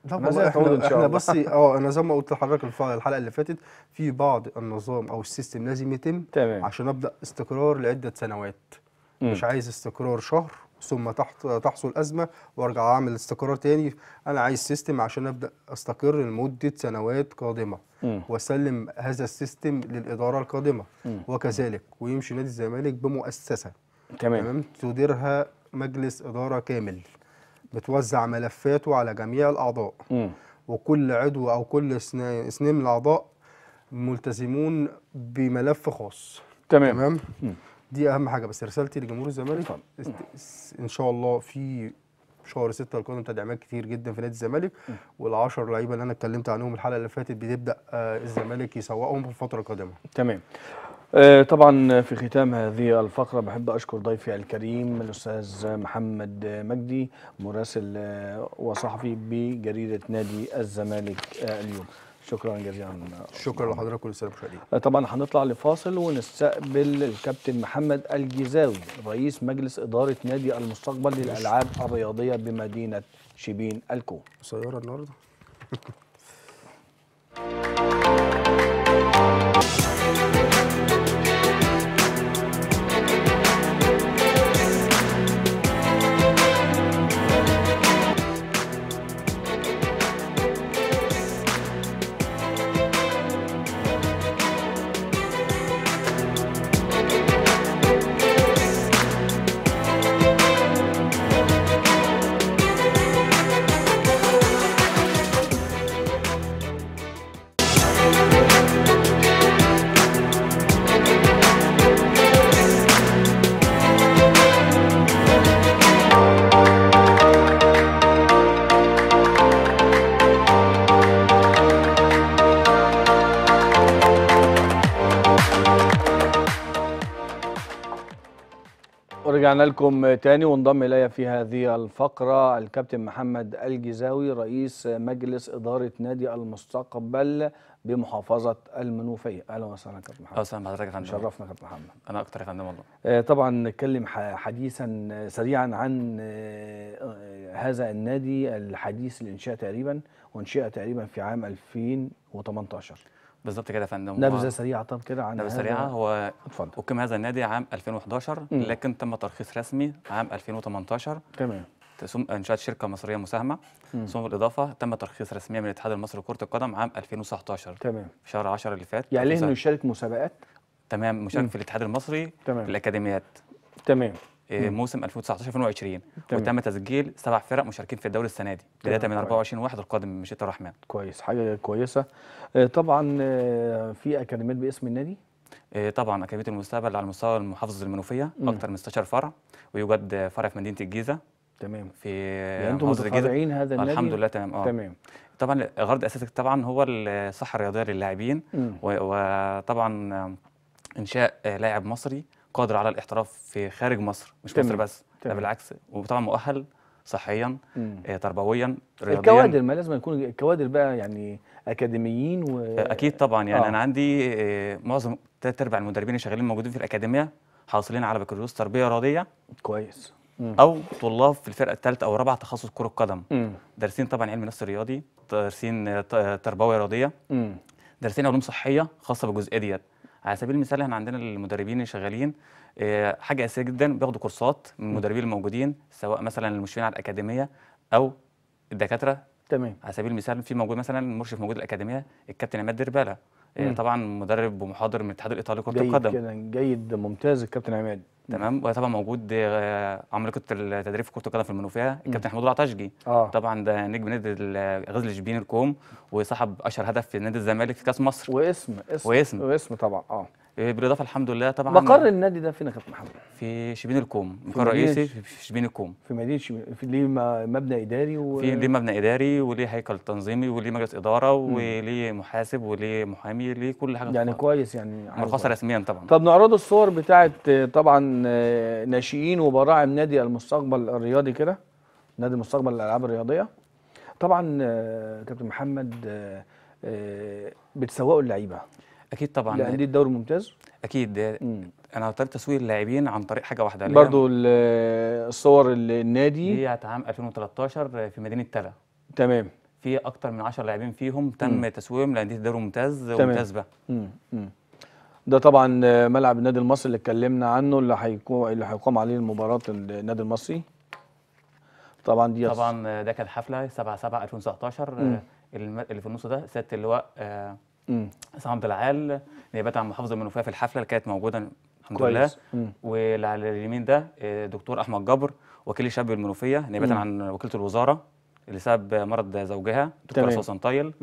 لا والله تعود إن إحنا شاء إحنا. بس آه أنا زي ما قلت لحضرتك الحلقة اللي فاتت في بعض النظام أو ال system لازم يتم تمام عشان أبدأ استقرار لعدة سنوات مم. مش عايز استقرار شهر ثم تحت تحصل أزمة وأرجع أعمل استقرار تاني. أنا عايز system عشان أبدأ أستقر لمدة سنوات قادمة مم. وأسلم هذا ال system للإدارة القادمة. مم. وكذلك ويمشي نادي الزمالك بمؤسسة. تمام. تمام؟ تديرها مجلس إدارة كامل. بتوزع ملفاته على جميع الأعضاء. مم. وكل عضو أو كل اثنين من الأعضاء ملتزمون بملف خاص. تمام. تمام؟ مم. دي أهم حاجة بس رسالتي لجمهور الزمالك إن شاء الله في شهر ستة القادم تدعيمات كتير جدا في نادي الزمالك والعشر لعيبة اللي أنا اتكلمت عنهم الحلقة اللي فاتت بتبدأ آه، الزمالك يسوقهم في الفترة القادمة. تمام. آه، طبعا في ختام هذه الفقرة بحب أشكر ضيفي الكريم الأستاذ محمد مجدي مراسل آه، وصحفي بجريدة نادي الزمالك اليوم. شكرا جزيلا. شكرا لحضرتك كل سنه آه، طبعا هنطلع لفاصل ونستقبل الكابتن محمد الجزاوي رئيس مجلس إدارة نادي المستقبل للألعاب الرياضية بمدينة شبين الكو قصيره النهارده؟ <laughs> ورجعنا لكم تاني وانضم إلي في هذه الفقرة الكابتن محمد الجزاوي رئيس مجلس إدارة نادي المستقبل بمحافظة المنوفية. أهلا وسهلا كابتن محمد. أهلا وسهلا. بحضرتك يا فندم. شرفنا كابتن محمد. أنا أكتر يا فندم والله. آه، طبعا نتكلم حديثا سريعا عن آه، آه، هذا النادي الحديث الانشاء تقريبا وانشئ تقريبا في عام 2018 بالظبط كده يا فندم. نبذة سريعة. طب كده عن نبذة سريعة. هو اتفضل. أقيم هذا النادي عام 2011 مم. لكن تم ترخيص رسمي عام 2018 تمام. ثم انشات شركة مصرية مساهمة. مم. ثم بالإضافة تم ترخيص رسميا من الاتحاد المصري لكرة القدم عام 2019 تمام. في شهر 10 اللي فات. يعني إنه يشارك مسابقات؟ تمام مم. مشارك في الاتحاد المصري تمام. في الأكاديميات. تمام. مم. موسم 2019 2020 تمام. وتم تسجيل سبع فرق مشاركين في الدوري السنة دي بداية من كويس. 24 واحد القادم بمشيئه الرحمن. كويس حاجة كويسة. آه، طبعا آه، في أكاديميات باسم النادي؟ طبعا أكاديمية المستقبل على مستوى المحافظه المنوفية. أكثر من 16 فرع ويوجد فرع في مدينة الجيزة. تمام. في يعني أنتم متفرعين هذا النادي؟ الحمد لله تمام. آه. تمام. طبعا الغرض الاساسي طبعا هو الصحة الرياضية للاعبين وطبعا آه، إنشاء آه، لاعب مصري قادر على الاحتراف في خارج مصر مش تمام. مصر بس لا تمام. بالعكس وطبعا مؤهل صحيا مم. آه، تربويا رياضيا الكوادر ما لازم يكون الكوادر بقى يعني أكاديميين و آه، أكيد طبعا يعني آه. أنا عندي آه، معظم ثلاث أرباع المدربين اللي شغالين موجودين في الأكاديمية حاصلين على بكالوريوس تربية رياضية كويس مم. أو طلاب في الفرقة الثالثه أو الرابعه تخصص كرة قدم. دارسين طبعا علم نفس رياضي دارسين تربويه رياضية. دارسين علوم صحية خاصة بالجزئية ديت على سبيل المثال إحنا عندنا المدربين اللي شغالين آه، حاجة أساسية جدا بياخدوا كورسات من المدربين الموجودين سواء مثلا المشرفين على الأكاديمية أو الدكاترة. تمام. على سبيل المثال في موجود مثلا المشرف موجود الاكاديميه الكابتن عماد دربالة. مم. طبعا مدرب ومحاضر من الاتحاد الإيطالي لكره جيد القدم. كده جيد ممتاز الكابتن عماد. تمام وطبعا موجود آه، عمالقه التدريب في كرة القدم في المنوفية. الكابتن حمود العطاشجي آه. طبعا ده نجم نادي غزل شبين الكوم وصاحب أشهر هدف في نادي الزمالك في كأس مصر. واسم اسم واسم. واسم طبعا آه آه، بالإضافة الحمد لله طبعا مقر النادي ده فين يا كابتن محمد؟ في شبين الكوم مقر رئيسي في شبين الكوم. في مدينة شم... في ليه مبنى إداري و... في ليه مبنى إداري وليه هيكل تنظيمي وليه مجلس إدارة وليه محاسب وليه محامي ليه كل حاجة يعني كويس يعني مرخصة. رسميا طبعا. طب نعرض الصور بتاعت آه، طبعا آه، ناشئين وبراعم نادي المستقبل الرياضي كده نادي المستقبل للالعاب الرياضية. طبعا آه، كابتن محمد بتسوقوا اللعيبة. أكيد طبعا. لانديه الدوري الممتاز أكيد. آه، مم. أنا طريقه تسويق اللاعبين عن طريق حاجة واحدة. برضو ال- آه، الصور النادي. هي عام 2013 في مدينة تلا. تمام. في أكتر من 10 لاعبين فيهم تم تسويقهم لانديه الدوري الممتاز. مم. ده طبعا آه، ملعب النادي المصري اللي اتكلمنا عنه اللي هيكون اللي هيقام عليه المباراة النادي المصري. طبعا دي طبعا ده كانت حفلة 7 7 2019 مم. آه، الم- اللي في النص ده سياده اللواء عصام عبد العال نيابه عن محافظة المنوفية في الحفلة اللي كانت موجودة الحمد لله. واللي على اليمين ده آه، دكتور أحمد جبر وكيل الشاب المنوفيه نيابه. عن وكيلة الوزارة اللي سبب مرض زوجها دكتورة تمام. سوسن طايل.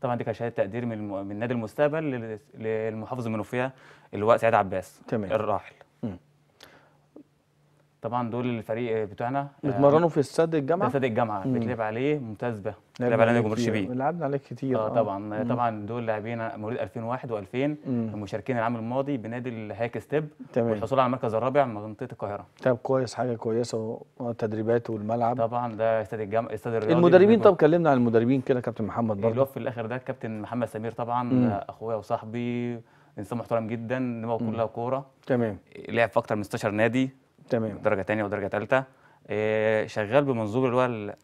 طبعا دي كانت شهادة تقدير من من نادي المستقبل لل- للمحافظ المنوفية اللواء سعيد عباس تمام. الراحل مم. طبعا دول الفريق بتوعنا آه، بتمرنوا في استاد الجامعة؟ استاد الجامعة. مم. بيتلعب عليه ممتاز به لعبنا بيتلعب عليه عليه جمهور. شبيه. لعبنا عليه كتير. آه طبعا طبعا دول لاعبين مواليد 2001 و2000 مم. المشاركين العام الماضي بنادي الهاك ستيب تمام. والحصول على المركز الرابع من منطقة القاهرة. طب كويس حاجة كويسة والتدريبات والملعب. طبعا ده استاد الجامعة استاد الرياضي. المدربين طب كلمنا عن المدربين كده كابتن محمد اللي برضه في الآخر ده كابتن محمد سمير طبعا مم. آه، أخويا وصاحبي إنسان محترم جدا دماغه كلها كورة. تمام. لعب في أكتر من 16 نادي. تمام. درجة ثانية ودرجة ثالثه شغال بمنظور اللي هو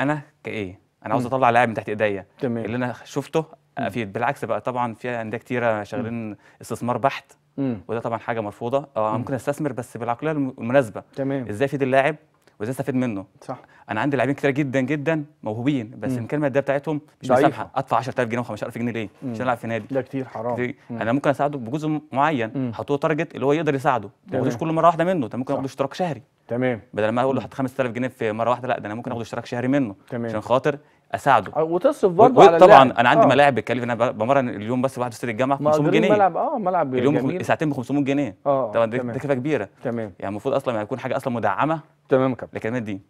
أنا كإيه؟ أنا عاوز أطلع لاعب من تحت إيديا. تمام. اللي أنا شفته افيد بالعكس بقى طبعا في انديه كتيرة شغالين استثمار بحت. وده طبعا حاجة مرفوضة. آه ممكن أستثمر بس بالعقلية الم- المناسبة. تمام. إزاي أفيد اللاعب؟ وازاي استفيد منه. صح. أنا عندي لاعبين كتير جدا جدا موهوبين بس مم. الامكانيه الماديه بتاعتهم مش. مسامحه أدفع 10000 جنيه و15000 جنيه ليه؟ مم. عشان العب في نادي. ده كتير حرام. مم. أنا ممكن أساعده بجزء معين. له target اللي هو يقدر يساعده. ما تمام. ياخدوش كل مرة واحدة منه. ده ممكن. اخد اشتراك شهري. تمام. بدل ما أقول له حط 5000 جنيه في مرة واحدة لا ده أنا ممكن اخد اشتراك شهري منه. تمام. عشان خاطر اساعده. آه، وتصرف برضه على طبعا. أنا عندي آه. ملاعب بتكلف أنا بمرن اليوم بس واحد في استاد الجامعة 500 مأجرين جنيه. ملعب آه ملعب اليوم جميل. ساعتين ب 500 جنيه. آه طبعا دي تكلفه كبيرة. تمام. يعني المفروض أصلا يكون حاجة أصلا مدعمة تمام يا كابتن. للكلمات دي.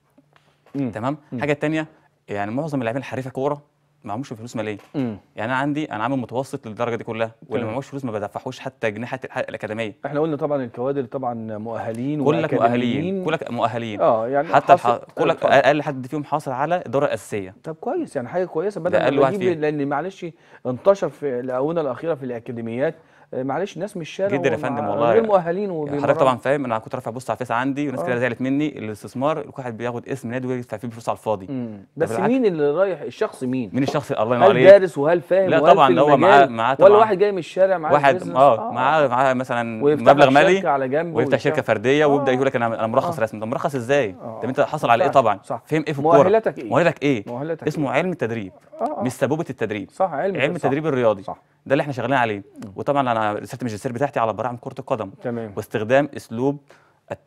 مم. تمام. الحاجة الثانية يعني معظم اللاعبين الحريفة كورة معهمش فلوس مالية مم. يعني أنا عندي أنا عامل متوسط للدرجة دي كلها واللي. معهوش فلوس ما بدفعوش حتى جنيه حتى الح- الأكاديمية إحنا قلنا طبعا الكوادر طبعا مؤهلين كلك مؤهلين. كلك مؤهلين آه يعني حتى الح... حاصل- كلك. أقل حد فيهم حاصل على الدوره الاساسيه طب كويس يعني حاجة كويسة بدل ما. لأن معلش انتشر في الآونة الأخيرة في الأكاديميات معلش ناس من الشارع جدا يا فندم والله. غير مؤهلين. حضرتك طبعا فاهم أنا كنت رافع post على الفيس عندي وناس آه. كده زعلت مني الاستثمار كل واحد بياخد اسم نادي ويدفع فيه فلوس على الفاضي. بس. مين اللي رايح الشخص مين مين الشخص الله ينور هل عليك دارس وهل فاهم لا وهل طبعا في هو؟ معاه معاه ولا طبعا واحد جاي من الشارع معاه واحد business؟ آه معاه معاه مثلا مبلغ مالي على جنب ويفتح شركة. فردية ويبدأ آه. يقول لك أنا أنا مرخص آه. رسمي طب مرخص إزاي؟ آه. طب أنت حصل على إيه طبعا. فهم إيه في الكورة مؤهلاتك إيه؟ مؤهلاتك إيه اسمه إيه؟ علم التدريب آه، آه. مش سبوبه التدريب صح علم. التدريب الرياضي ده اللي إحنا شغالين عليه وطبعا أنا رساله الماجستير بتاعتي على براعم كره القدم. تمام. واستخدام اسلوب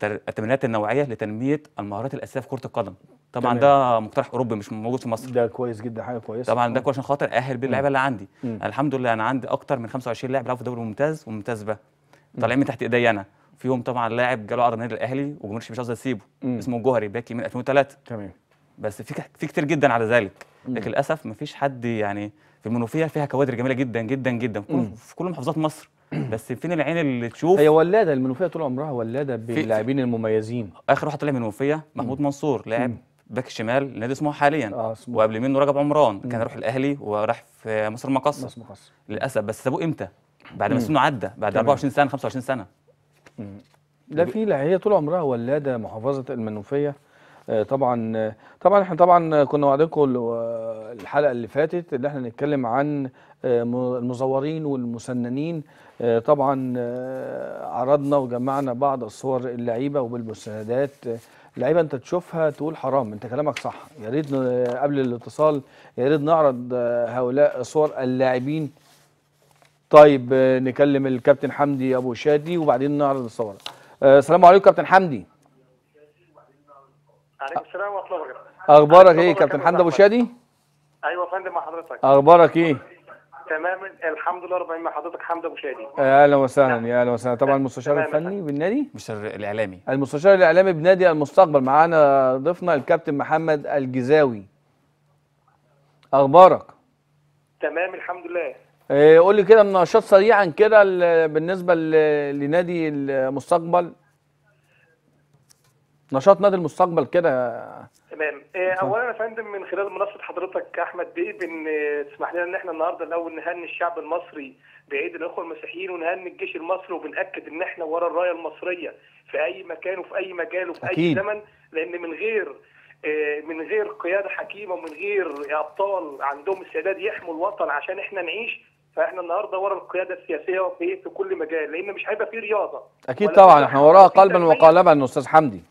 التمرينات النوعية لتنمية المهارات الاساسيه في كرة القدم. طبعا تمام. ده مقترح أوروبي مش موجود في مصر. ده كويس جدا حاجة كويسة. طبعا ده عشان خاطر أهل بيه اللعيبة اللي عندي. مم. الحمد لله أنا عندي أكتر من 25 لاعب بيلعبوا في الدوري الممتاز وممتاز به طالعين من تحت إيدي أنا. فيهم طبعا لاعب جاله عرض النادي الأهلي وجمهور مش عاوز يسيبه. اسمه الجوهري باكي من 2003 تمام. بس في في كتير جدا على ذلك. لكن للأسف مفيش حد يعني في المنوفية فيها كوادر جميلة جدا جدا جدا في كل, مم. في كل محافظات مصر. <clears throat> بس فين العين اللي تشوف؟ هي ولادة المنوفية طول عمرها ولادة باللاعبين المميزين. آخر واحد طلع من المنوفيه محمود منصور لاعب مم. باك الشمال نادي اسمه حاليا. اسمه. وقبل منه رجب عمران كان يروح الأهلي وراح في مصر المقصه اسمه قصر للأسف. بس سابوه إمتى؟ بعد ما مم. سنه عدى بعد تمام. 24 سنة 25 سنة. في لا هي طول عمرها ولادة محافظة المنوفية. آه، طبعا آه، طبعا إحنا طبعا كنا ال- آه، الحلقة اللي فاتت اللي إحنا نتكلم عن آه، المزورين والمسننين. آه، طبعا آه، عرضنا وجمعنا بعض الصور اللعيبة وبالمستندات. آه، اللعيبه أنت تشوفها تقول حرام أنت كلامك صح. يا ريت قبل الاتصال يا ريت نعرض آه، هؤلاء صور اللاعبين. طيب آه، نكلم الكابتن حمدي أبو شادي وبعدين نعرض الصور. آه، السلام عليكم كابتن حمدي. عليكم السلام ورحمة الله وبركاته. أخبارك إيه كابتن حمدي أبو شادي؟ أيوه يا فندم مع حضرتك. أخبارك إيه؟ تمام الحمد لله رب العالمين مع حضرتك حمد أبو شادي. أهلا وسهلا يا أهلا وسهلا. طبعا المستشار الفني بالنادي؟ مش الإعلامي. المستشار الإعلامي بنادي المستقبل. معانا ضيفنا الكابتن محمد الجزاوي. أخبارك؟ تمام الحمد لله. آه، قول لي كده نشاط سريعا كده بالنسبة لنادي المستقبل. نشاط نادي المستقبل كده. تمام. آه، اولا يا فندم من خلال منصة حضرتك أحمد بيه بن تسمح لنا إن إحنا النهارده الأول نهني الشعب المصري بعيد الإخوة المسيحيين ونهني الجيش المصري وبنأكد إن إحنا ورا الراية المصرية في أي مكان وفي أي مجال وفي أكيد. اي زمن لأن من غير آه، من غير قيادة حكيمة ومن غير أبطال عندهم استعداد يحموا الوطن عشان إحنا نعيش فإحنا النهارده ورا القيادة السياسية في في كل مجال لأن مش هيبقى في رياضة. أكيد طبعا. إحنا وراها قلبا. وقالبا أستاذ حمدي.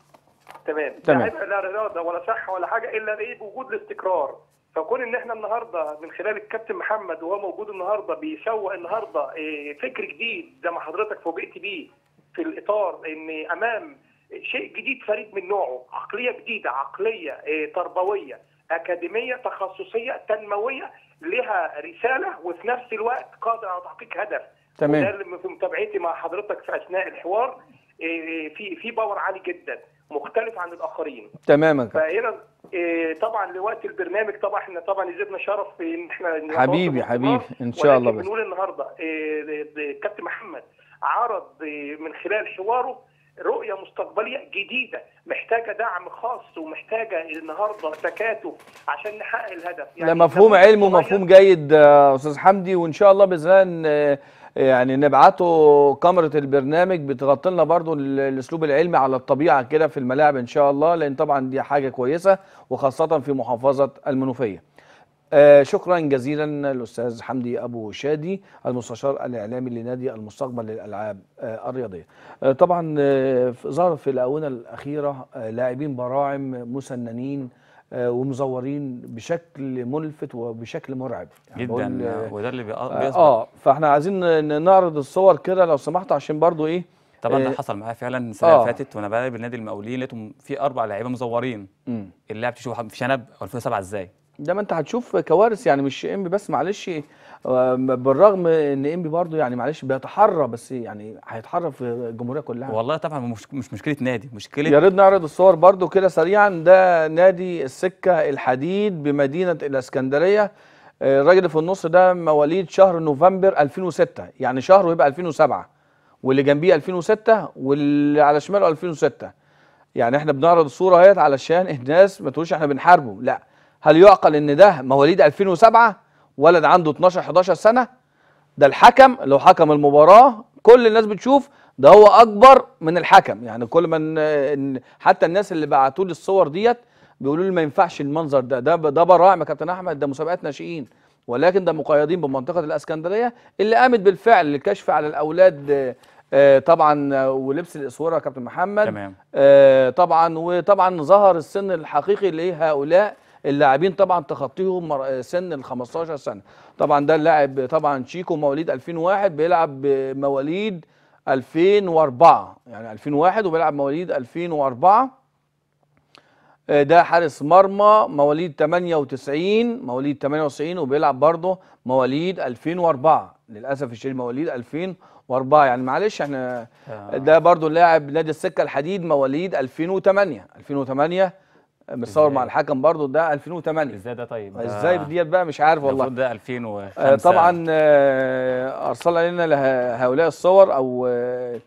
تمام تمام. لا هيبقى لا رياضة ولا صحة ولا حاجة إلا إيه بوجود الاستقرار فكون إن إحنا النهارده من خلال الكابتن محمد وهو موجود النهارده بيسوق النهارده إيه فكر جديد زي ما حضرتك فوجئت بيه في الإطار إن أمام شيء جديد فريد من نوعه عقلية جديدة عقلية إيه تربوية أكاديمية تخصصية تنموية لها رسالة وفي نفس الوقت قادرة على تحقيق هدف تمام. وده اللي في متابعتي مع حضرتك في أثناء الحوار إيه، في في باور عالي جدا مختلف عن الآخرين. تمام يا كابتن فهنا إيه، طبعا لوقت البرنامج طبعا إحنا طبعا يزيدنا شرف في إن إحنا حبيبي، حبيبي، إن شاء الله. بنقول النهارده إيه، الكابتن محمد عرض إيه، من خلال حواره رؤية مستقبلية جديدة محتاجة دعم خاص ومحتاجة النهارده تكاتف عشان نحقق الهدف لا مفهوم علم ومفهوم جيد آه، أستاذ حمدي وإن شاء الله بإذن الله يعني نبعته كاميرا البرنامج بتغطي لنا برضو ال- الأسلوب العلمي على الطبيعة كده في الملاعب إن شاء الله لأن طبعا دي حاجة كويسة وخاصة في محافظة المنوفية. آه شكرا جزيلا الأستاذ حمدي أبو شادي المستشار الإعلامي لنادي المستقبل للألعاب آه الرياضية. آه طبعا آه في- ظهر في الآونة الأخيرة آه لاعبين براعم مسننين آه ومزورين بشكل ملفت وبشكل مرعب. يعني جدا آه وده اللي بيق- آه, آه فإحنا عايزين نعرض الصور كده لو سمحت عشان برضو إيه طبعا ده آه، حصل معايا فعلا السنة آه. اللي فاتت وأنا بلعب بالنادي المقاولين لقيتهم في أربع لعيبة مزورين. اللاعب تشوف في شنب 2007 إزاي ده ما انت هتشوف كوارث يعني مش انبي بس معلش آه، بالرغم إن انبي برضو يعني معلش بيتحرى بس يعني هيتحرى في الجمهورية كلها. والله طبعا مش مش مشكلة نادي مشكلة يا ريت نعرض الصور برضو كده سريعا. ده نادي السكة الحديد بمدينة الإسكندرية. آه، الراجل في النص ده مواليد شهر نوفمبر 2006 يعني شهر ويبقى 2007 واللي جنبيه 2006 واللي على شماله 2006 يعني إحنا بنعرض الصورة أهيت علشان الناس ما تقولش إحنا بنحاربه لا. هل يعقل إن ده مواليد 2007 ولد عنده 12 11 سنة؟ ده الحكم لو حكم المباراة كل الناس بتشوف ده هو أكبر من الحكم. يعني كل من حتى الناس اللي بعتوا لي الصور ديت بيقولوا لي ما ينفعش المنظر ده. ده ده براعم يا كابتن أحمد ده مسابقات ناشئين. ولكن ده مقيدين بمنطقة الإسكندرية اللي قامت بالفعل للكشف على الأولاد آه، طبعا ولبس الاسوره يا كابتن محمد. تمام. آه، طبعا وطبعا ظهر السن الحقيقي لهؤلاء. اللاعبين طبعا تخطيهم سن ال 15 سنة. طبعا ده اللاعب طبعا شيكو مواليد 2001 بيلعب مواليد 2004 يعني 2001 وبيلعب مواليد 2004 آه، ده حارس مرمى مواليد 98 مواليد 98 وبيلعب برضه مواليد 2004 للأسف الشديد مواليد 2004 يعني معلش إحنا آه. ده برضه لاعب نادي السكة الحديد مواليد 2008 2008 متصور؟ مع الحكم برضه ده 2008 إزاي ده طيب؟ إزاي ديت بقى؟ مش عارف والله. ده 2005 آه، طبعا آه، أرسل علينا هؤلاء الصور أو آه،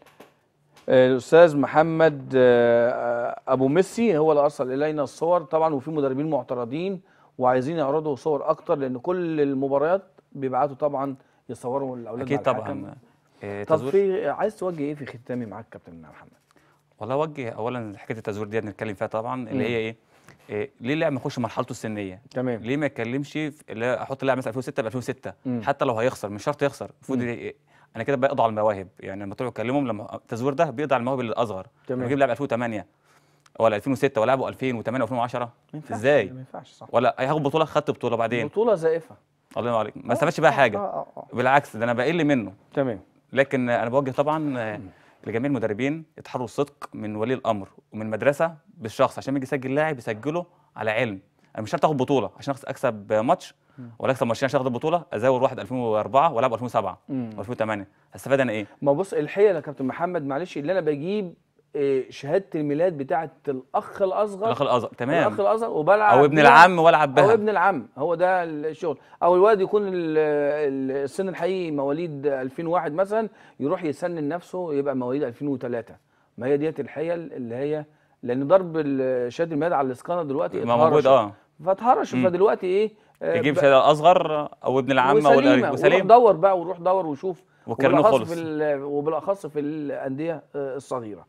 آه، الأستاذ محمد آه، آه، أبو ميسي هو اللي أرسل إلينا الصور. طبعا وفي مدربين معترضين وعايزين يعرضوا صور أكتر لأن كل المباريات بيبعتوا طبعا يصوروا الأولاد أكيد. طبعا. آه، طب في عايز توجه إيه في ختامي معاك كابتن محمد؟ والله أوجه اولا حكاية التزوير دي نتكلم فيها طبعا اللي مم. هي إيه؟ إيه، ليه اللاعب ما يخش مرحلته السنية؟ تمام. ليه ما يتكلمش لا أحط اللاعب مثلا 2006 ب 2006 مم. حتى لو هيخسر مش شرط يخسر. المفروض مم. ي- أنا كده بقضي على المواهب. يعني لما تروحوا تكلمهم لما التزوير ده بيقضي على المواهب الاصغر تمام. لما أجيب لاعب 2008 ولا 2006 ولا لعبه 2008 و2010 ما ينفعش. إزاي؟ ما ينفعش صح. ولا هياخد بطولة؟ خدت بطولة بعدين. بطولة زائفة. الله ينور عليك. ما استفادش بقى آه، حاجة. آه، آه. بالعكس ده أنا بقل منه. تمام. لكن أنا بوجه طبعا آه، لجميع المدربين يتحروا الصدق من ولي الأمر ومن المدرسة بالشخص عشان يجي يسجل لاعب يسجله على علم أنا مش شرط آخد بطولة عشان أكسب ماتش ولا أكسب ماتشين عشان أخد البطوله ازاور واحد 2004 وألعب 2007 مم. و2008 هستفاد أنا إيه؟ ما بص الحقيقة يا كابتن محمد معلش اللي أنا بجيب شهادة الميلاد بتاعه الأخ الأصغر. الأخ الازهر تمام. الأخ الأصغر وبلعب أو ابن العم وألعب أو بها ابن العم هو ده الشغل. أو الولد يكون ال- ال- السن الحقيقي مواليد 2001 مثلا يروح يسنن نفسه يبقى مواليد 2003 ما هي ديت الحقيقة اللي هي لأن ضرب شهادة الميلاد على الإسكانر دلوقتي ما موجود. آه. فاتهرش. فدلوقتي إيه؟ آه، يجيب شهادة أصغر أو ابن العم أو القريب وسليم. دور بقى وروح دور وشوف. في ال- وبالأخص في الأندية آه، الصغيرة. آه،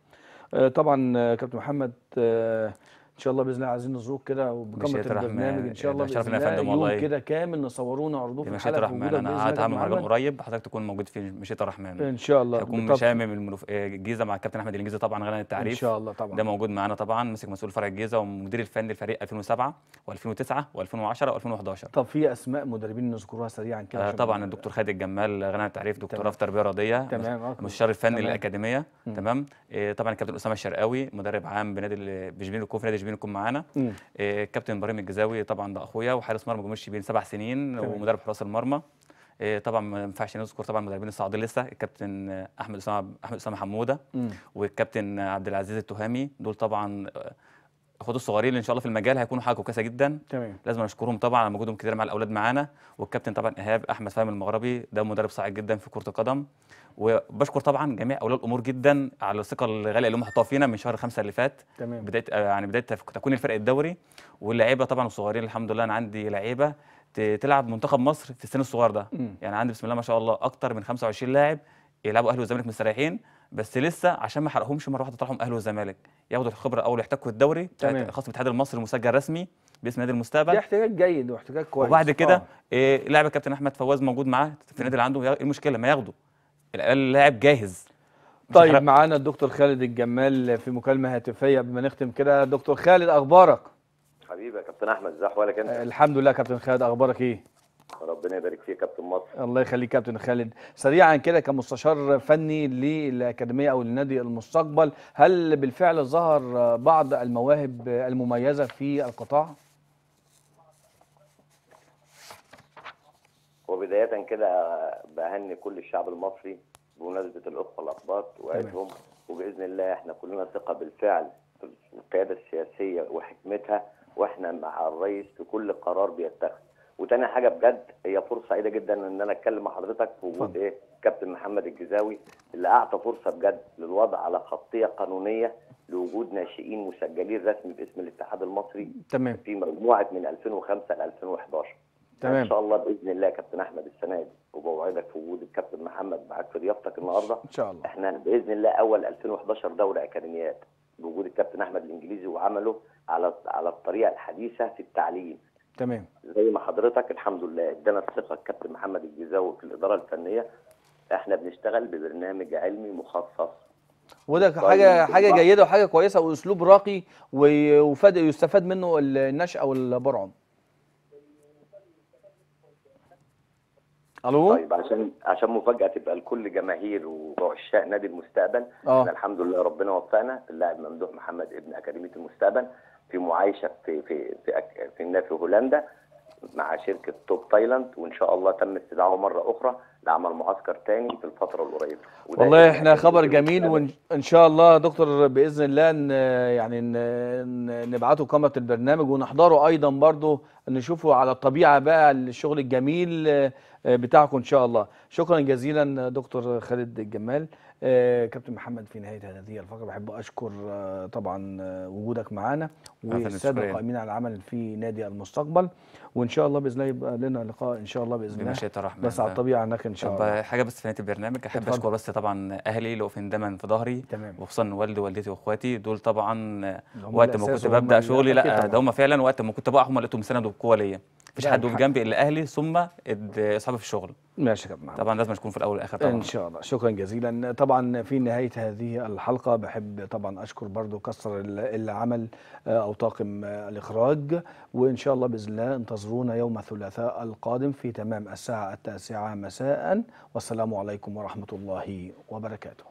طبعا آه، كابتن محمد آه، إن شاء الله بإذن الله عايزين نزوروك كده وبكاميرا. البرنامج إن شاء الله بإذن الله يوم. كده كامل نصوروه نعرضوه في الحلقة الرحمن أنا قاعد هعمل مهرجان. قريب حضرتك تكون موجود فيه مشيئة الرحمن إن شاء الله بالطبع. مشامم المنوف... آه، الجيزة مع الكابتن أحمد الإنجليزي طبعا غنى إن التعريف شاء الله طبعا ده موجود معانا طبعا مسك مسؤول فرع الجيزة ومدير الفني للفريق 2007 و2009 و2010 و2011 طب في أسماء مدربين نذكرها سريعا كده آه طبعا الدكتور خالد الجمال غنى التعريف دكتوراه. في تربية رياضية تمام آه. المستشار الفني. للأكاديمية. تمام آه طبعا الكابتن أسامة الشرقاوي مدرب عام بنادي بجبين في نادي الكوم معانا. آه كابتن إبراهيم الجزاوي طبعا ده أخويا وحارس مرمى جمهوريه الشبين سبع سنين. ومدرب حراس المرمى آه طبعا ما ينفعش نذكر طبعا مدربين الصاعدين لسه الكابتن آه، أحمد أسامة أحمد أسامة حمودة. والكابتن عبد العزيز التهامي دول طبعا آه، اخوات الصغيرين اللي إن شاء الله في المجال هيكونوا حاجة كويسة جدا. تمام. لازم نشكرهم طبعا على مجهودهم كتير مع الأولاد معانا. والكابتن طبعا إيهاب أحمد فهمي المغربي ده مدرب صاعد جدا في كرة القدم. وبشكر طبعا جميع اولياء الأمور جدا على الثقة الغالية اللي هم حطوها فينا من شهر خمسة اللي فات. تمام. بداية آه، يعني بداية تكوين الفرق الدوري. واللعيبة طبعا الصغيرين الحمد لله أنا عندي لعيبة تلعب منتخب مصر في السن الصغير ده. مم. يعني عندي بسم الله ما شاء الله أكتر من 25 لاعب يلعبوا أهلي والزمالك مستريحين. بس لسه عشان ما حرقهمش مرة واحدة طلعهم أهلي والزمالك ياخدوا الخبرة أول يحتكوا الدوري. خاص بالاتحاد المصري المسجل رسمي باسم نادي المستقبل. ده احتكاك جيد واحتكاك كويس. وبعد كده آه. إيه لاعب الكابتن أحمد فواز موجود معاه في النادي اللي عنده. إيه المشكلة؟ ما ياخده الأقل لاعب جاهز. طيب. معانا الدكتور خالد الجمال في مكالمة هاتفية. قبل ما نختم كده دكتور خالد أخبارك؟ حبيبي يا كابتن أحمد ازي احوالك أنت؟ الحمد لله كابتن خالد. أخبارك إيه؟ ربنا يبارك فيك يا كابتن مصر. الله يخليك كابتن خالد. سريعا كده كمستشار فني للأكاديمية أو لنادي المستقبل هل بالفعل ظهر بعض المواهب المميزة في القطاع؟ وبداية كده بهني كل الشعب المصري بمناسبة الأخوة الاقباط وعيدهم وبإذن الله إحنا كلنا ثقة بالفعل في القيادة السياسية وحكمتها وإحنا مع الرئيس في كل قرار بيتخذ وتاني حاجة بجد هي فرصة سعيدة جدا إن أنا أتكلم مع حضرتك في وجود إيه كابتن محمد الجزاوي اللي أعطى فرصة بجد للوضع على خطية قانونية لوجود ناشئين مسجلين رسمي باسم الاتحاد المصري تمام. في مجموعة من 2005 ل 2011 تمام. إن شاء الله بإذن الله كابتن أحمد السنة دي وبوعدك في وجود الكابتن محمد معاك في ضيافتك النهارده. إن شاء الله. إحنا بإذن الله أول 2011 دوره أكاديميات بوجود الكابتن أحمد الإنجليزي وعمله على على الطريقة الحديثة في التعليم. تمام. زي ما حضرتك الحمد لله. ادانا الثقة الكابتن محمد الجزاوي في الإدارة الفنية. إحنا بنشتغل ببرنامج علمي مخصص. وده حاجة حاجة جيدة وحاجة كويسة وأسلوب راقي و- وفاد يستفاد منه النشأ والبرعم ألو؟ طيب عشان عشان مفاجأة تبقى لكل جماهير وعشاق نادي المستقبل آه. إحنا الحمد لله ربنا وفقنا. اللاعب ممدوح محمد ابن أكاديمية المستقبل. في معايشة في في في في في هولندا مع شركة توب تايلاند وإن شاء الله تم استدعائه مرة أخرى لعمل معسكر تاني في الفترة القريبة. والله إحنا خبر جميل. وإن شاء الله دكتور بإذن الله ن يعني نبعته كاميرا البرنامج ونحضره أيضا برضو نشوفه على الطبيعة بقى الشغل الجميل آه، بتاعكم إن شاء الله. شكرا جزيلا دكتور خالد الجمال. كابتن محمد في نهاية هذه الفقرة بحب أشكر آه، طبعا آه، وجودك معانا والسادة. القائمين على العمل في نادي المستقبل وإن شاء الله بإذن الله يبقى لنا لقاء إن شاء الله بإذن الله بمشيئة الرحمن بس على الطبيعة هناك إن شاء الله حاجة بس في نهاية البرنامج أحب اتفضل. أشكر بس طبعا أهلي اللي واقفين دايما في ظهري تمام وخصوصا والدي ووالدتي وأخواتي دول طبعا وقت ما كنت ببدأ شغلي لا. ده هم فعلا وقت ما كنت بقى هم لقيتهم سند وقوة ليا مفيش حد وقف الحق. جنبي إلا أهلي ثم اصحابي في الشغل ماشي يا كابتن محمد. طبعا لازم تكون في الأول والاخر طبعا. إن شاء الله. شكرا جزيلا. طبعا في نهاية هذه الحلقة بحب طبعا أشكر برضو كسر ال- اللي عمل آه، أو طاقم آه، الإخراج. وإن شاء الله بإذن الله انتظرونا يوم الثلاثاء القادم في تمام الساعة التاسعة مساء. والسلام عليكم ورحمة الله وبركاته.